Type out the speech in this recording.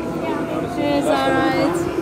it's alright.